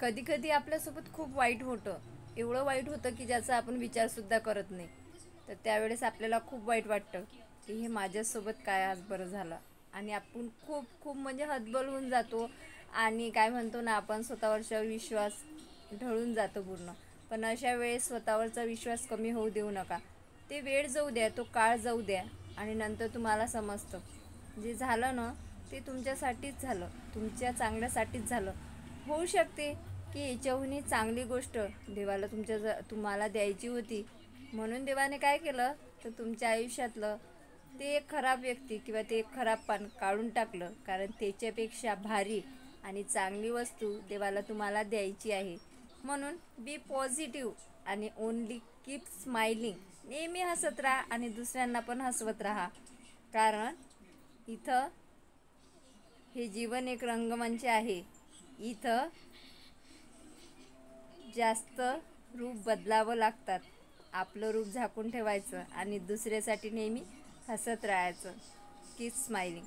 कधी कधी आपल्यासोबत खूप वाईट होतं. एवढं वाईट होतं की ज्याचा आपण विचारसुद्धा करत नाही. तर त्यावेळेस आपल्याला खूप वाईट वाटतं की हे माझ्यासोबत काय आज बरं झालं. आणि आपण खूप खूप म्हणजे हतबल होऊन जातो. आणि काय म्हणतो ना आपण स्वतःवरचा विश्वास ढळून जातो पूर्ण. पण अशा वेळेस स्वतःवरचा विश्वास कमी होऊ देऊ नका. ते वेळ जाऊ द्या तो काळ जाऊ द्या. आणि नंतर तुम्हाला समजतं. जे झालं ना ते तुमच्यासाठीच झालं. तुमच्या चांगल्यासाठीच झालं. होऊ शकते की याच्याहूनही चांगली गोष्ट देवाला तुमच्या ज तुम्हाला द्यायची होती. म्हणून देवाने काय केलं? तर तुमच्या आयुष्यातलं ते एक खराब व्यक्ती किंवा ते एक खराब पान काढून टाकलं. कारण त्याच्यापेक्षा भारी आणि चांगली वस्तू देवाला तुम्हाला द्यायची आहे. म्हणून बी पॉझिटिव्ह आणि ओनली कीप स्माइलिंग नेहमी हसत राहा आणि दुसऱ्यांना पण हसवत राहा. कारण इथं हे जीवन एक रंगमंच आहे. इथं जास्त रूप बदलावं लागतात. आपलं रूप झाकून ठेवायचं आणि दुसऱ्यासाठी नेहमी हसत राहायचं. की स्माइलिंग